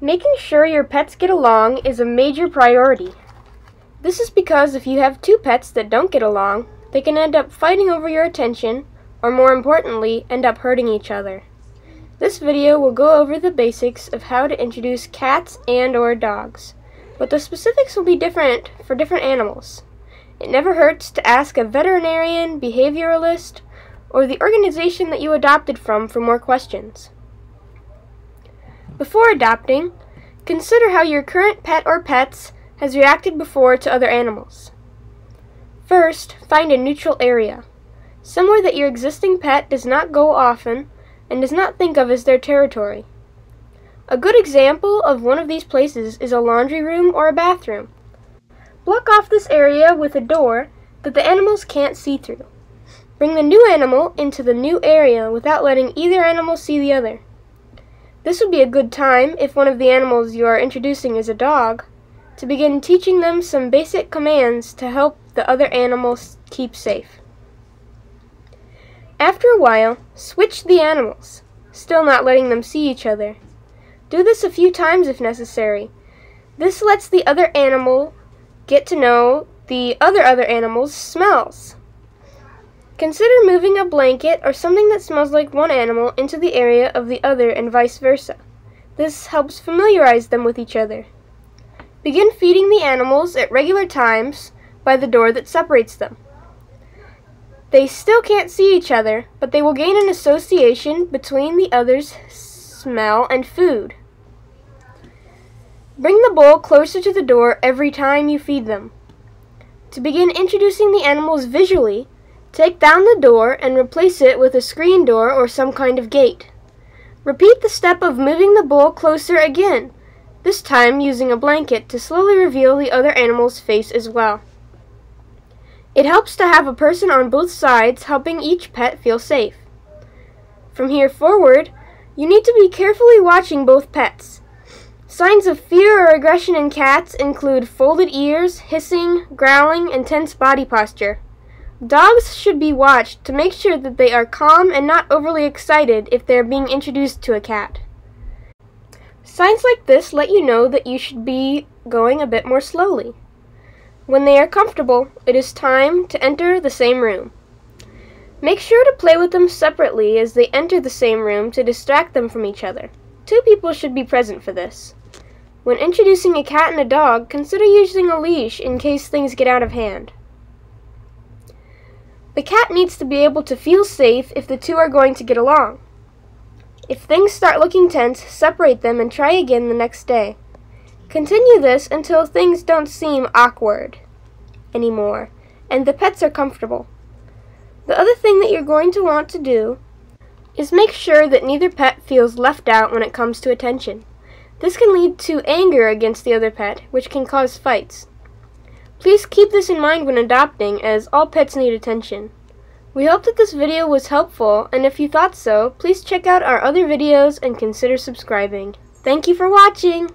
Making sure your pets get along is a major priority. This is because if you have two pets that don't get along, they can end up fighting over your attention, or more importantly, end up hurting each other. This video will go over the basics of how to introduce cats and or dogs, but the specifics will be different for different animals. It never hurts to ask a veterinarian, behavioralist, or the organization that you adopted from for more questions. Before adopting, consider how your current pet or pets has reacted before to other animals. First, find a neutral area, somewhere that your existing pet does not go often and does not think of as their territory. A good example of one of these places is a laundry room or a bathroom. Block off this area with a door that the animals can't see through. Bring the new animal into the new area without letting either animal see the other. This would be a good time, if one of the animals you are introducing is a dog, to begin teaching them some basic commands to help the other animals keep safe. After a while, switch the animals, still not letting them see each other. Do this a few times if necessary. This lets the other animal get to know the other other animal's smells. Consider moving a blanket or something that smells like one animal into the area of the other and vice versa. This helps familiarize them with each other. Begin feeding the animals at regular times by the door that separates them. They still can't see each other, but they will gain an association between the other's smell and food. Bring the bowl closer to the door every time you feed them. To begin introducing the animals visually, Take down the door and replace it with a screen door or some kind of gate. Repeat the step of moving the bowl closer again, this time using a blanket to slowly reveal the other animal's face as well. It helps to have a person on both sides helping each pet feel safe. From here forward, you need to be carefully watching both pets. Signs of fear or aggression in cats include folded ears, hissing, growling, and tense body posture. Dogs should be watched to make sure that they are calm and not overly excited if they are being introduced to a cat. Signs like this let you know that you should be going a bit more slowly. When they are comfortable, it is time to enter the same room. Make sure to play with them separately as they enter the same room to distract them from each other. Two people should be present for this. When introducing a cat and a dog, consider using a leash in case things get out of hand. The cat needs to be able to feel safe if the two are going to get along. If things start looking tense, separate them and try again the next day. Continue this until things don't seem awkward anymore and the pets are comfortable. The other thing that you're going to want to do is make sure that neither pet feels left out when it comes to attention. This can lead to anger against the other pet, which can cause fights. Please keep this in mind when adopting, as all pets need attention. We hope that this video was helpful, and if you thought so, please check out our other videos and consider subscribing. Thank you for watching!